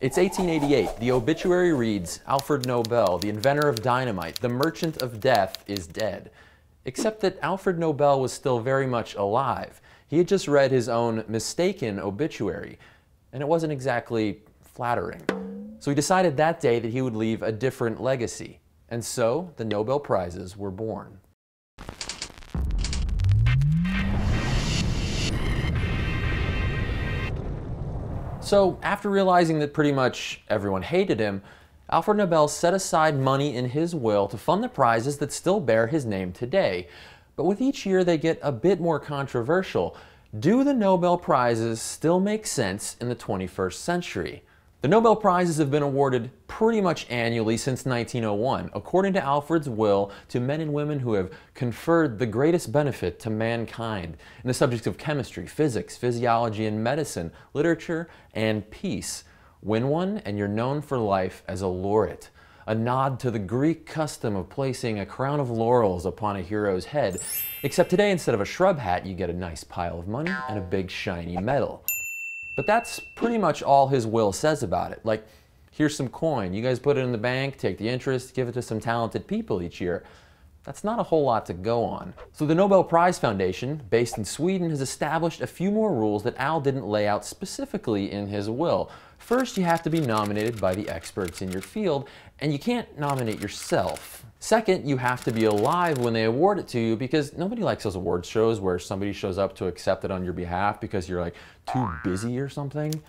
It's 1888. The obituary reads Alfred Nobel, the inventor of dynamite, the merchant of death, is dead. Except that Alfred Nobel was still very much alive. He had just read his own mistaken obituary, and it wasn't exactly flattering. So he decided that day that he would leave a different legacy. And so the Nobel Prizes were born. So, after realizing that pretty much everyone hated him, Alfred Nobel set aside money in his will to fund the prizes that still bear his name today. But with each year, they get a bit more controversial. Do the Nobel Prizes still make sense in the 21st century? The Nobel Prizes have been awarded pretty much annually since 1901, according to Alfred's will, to men and women who have conferred the greatest benefit to mankind in the subjects of chemistry, physics, physiology, and medicine, literature, and peace. Win one, and you're known for life as a laureate. A nod to the Greek custom of placing a crown of laurels upon a hero's head. Except today, instead of a shrub hat, you get a nice pile of money and a big shiny medal. But that's pretty much all his will says about it. Like, here's some coin. You guys put it in the bank, take the interest, give it to some talented people each year. That's not a whole lot to go on. So the Nobel Prize Foundation, based in Sweden, has established a few more rules that Al didn't lay out specifically in his will. First, you have to be nominated by the experts in your field, and you can't nominate yourself. Second, you have to be alive when they award it to you because nobody likes those award shows where somebody shows up to accept it on your behalf because you're like too busy or something.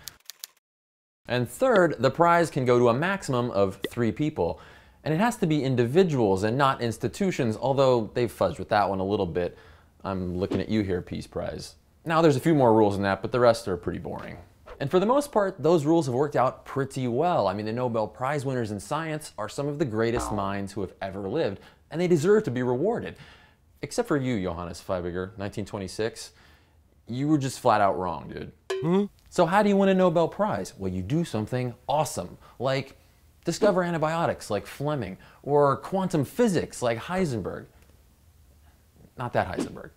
And third, the prize can go to a maximum of three people. And it has to be individuals and not institutions, although they've fudged with that one a little bit. I'm looking at you here, Peace Prize. Now, there's a few more rules in that, but the rest are pretty boring. And for the most part, those rules have worked out pretty well. I mean, the Nobel Prize winners in science are some of the greatest minds who have ever lived, and they deserve to be rewarded. Except for you, Johannes Fibiger, 1926. You were just flat out wrong, dude. Mm-hmm. So how do you win a Nobel Prize? Well, you do something awesome, like discover antibiotics like Fleming, or quantum physics like Heisenberg. Not that Heisenberg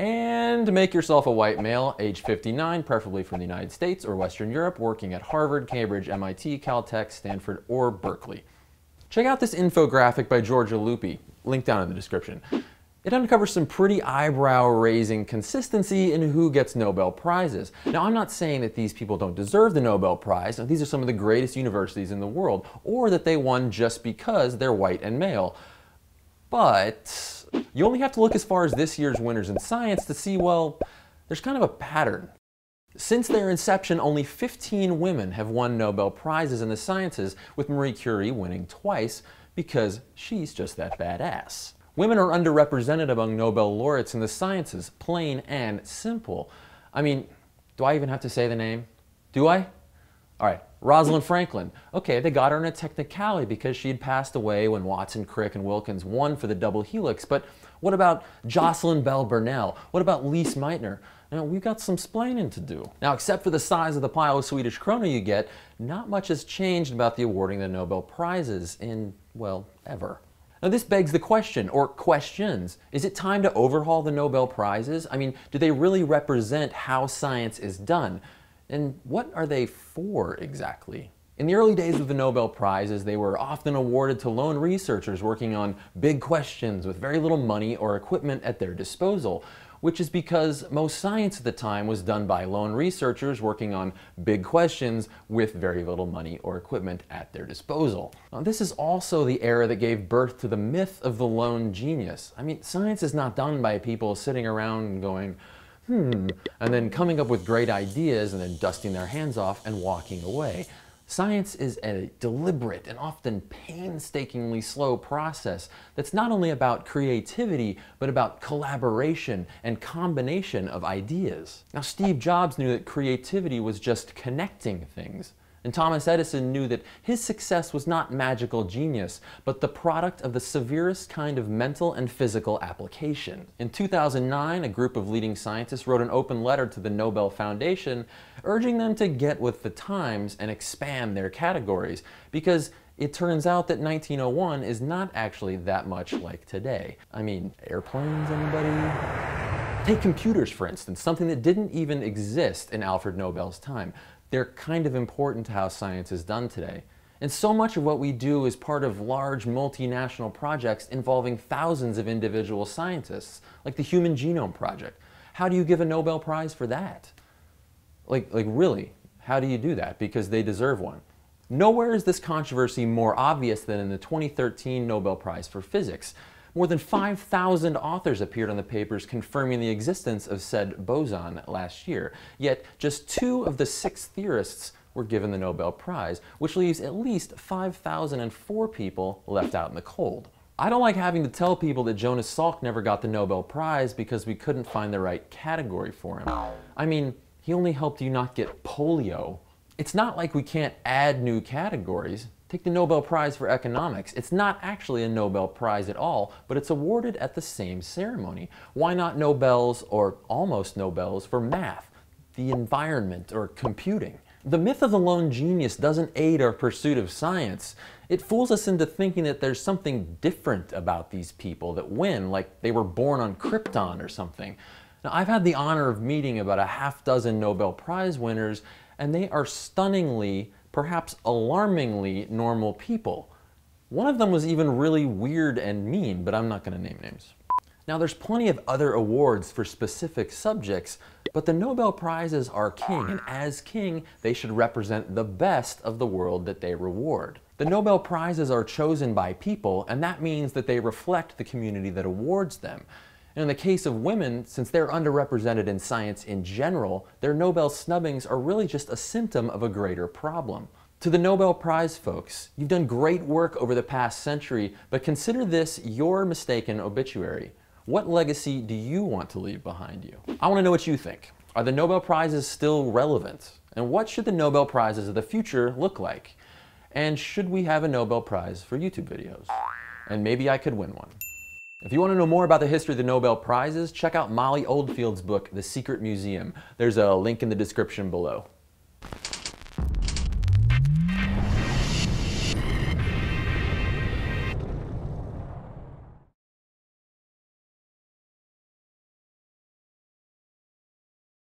and make yourself a white male, age 59, preferably from the United States or Western Europe, working at Harvard, Cambridge, MIT, Caltech, Stanford, or Berkeley. Check out this infographic by Giorgia Lupi, link down in the description. It uncovers some pretty eyebrow-raising consistency in who gets Nobel Prizes. Now, I'm not saying that these people don't deserve the Nobel Prize. These are some of the greatest universities in the world, or that they won just because they're white and male. But you only have to look as far as this year's winners in science to see, well, there's kind of a pattern. Since their inception, only 15 women have won Nobel Prizes in the sciences, with Marie Curie winning twice because she's just that badass. Women are underrepresented among Nobel laureates in the sciences, plain and simple. I mean, do I even have to say the name? Do I? All right, Rosalind Franklin. Okay, they got her in a technicality because she had passed away when Watson, Crick, and Wilkins won for the double helix. But what about Jocelyn Bell Burnell? What about Lise Meitner? Now, we've got some splaining to do. Now, except for the size of the pile of Swedish krona you get, not much has changed about the awarding the Nobel Prizes in, well, ever. Now, this begs the question, or questions. Is it time to overhaul the Nobel Prizes? I mean, do they really represent how science is done? And what are they for exactly? In the early days of the Nobel Prizes, they were often awarded to lone researchers working on big questions with very little money or equipment at their disposal, which is because most science at the time was done by lone researchers working on big questions with very little money or equipment at their disposal. Now, this is also the era that gave birth to the myth of the lone genius. I mean, science is not done by people sitting around going, hmm, and then coming up with great ideas and then dusting their hands off and walking away. Science is a deliberate and often painstakingly slow process that's not only about creativity, but about collaboration and combination of ideas. Now, Steve Jobs knew that creativity was just connecting things. And Thomas Edison knew that his success was not magical genius, but the product of the severest kind of mental and physical application. In 2009, a group of leading scientists wrote an open letter to the Nobel Foundation urging them to get with the times and expand their categories, because it turns out that 1901 is not actually that much like today. I mean, airplanes, anybody? Take computers, for instance, something that didn't even exist in Alfred Nobel's time. They're kind of important to how science is done today. And so much of what we do is part of large multinational projects involving thousands of individual scientists, like the Human Genome Project. How do you give a Nobel Prize for that? Like, like really, how do you do that? Because they deserve one. Nowhere is this controversy more obvious than in the 2013 Nobel Prize for Physics. More than 5,000 authors appeared on the papers confirming the existence of said boson last year, yet just two of the six theorists were given the Nobel Prize, which leaves at least 5,004 people left out in the cold. I don't like having to tell people that Jonas Salk never got the Nobel Prize because we couldn't find the right category for him. I mean, he only helped you not get polio. It's not like we can't add new categories. Take the Nobel Prize for Economics. It's not actually a Nobel Prize at all, but it's awarded at the same ceremony. Why not Nobels or almost Nobels for math, the environment, or computing? The myth of the lone genius doesn't aid our pursuit of science. It fools us into thinking that there's something different about these people that win, like they were born on Krypton or something. Now, I've had the honor of meeting about a half dozen Nobel Prize winners, and they are stunningly, perhaps alarmingly normal people. One of them was even really weird and mean, but I'm not going to name names. Now, there's plenty of other awards for specific subjects, but the Nobel Prizes are king, and as king, they should represent the best of the world that they reward. The Nobel Prizes are chosen by people, and that means that they reflect the community that awards them. And in the case of women, since they're underrepresented in science in general, their Nobel snubbings are really just a symptom of a greater problem. To the Nobel Prize folks, you've done great work over the past century, but consider this your mistaken obituary. What legacy do you want to leave behind you? I want to know what you think. Are the Nobel Prizes still relevant? And what should the Nobel Prizes of the future look like? And should we have a Nobel Prize for YouTube videos? And maybe I could win one. If you want to know more about the history of the Nobel Prizes, check out Molly Oldfield's book, The Secret Museum. There's a link in the description below.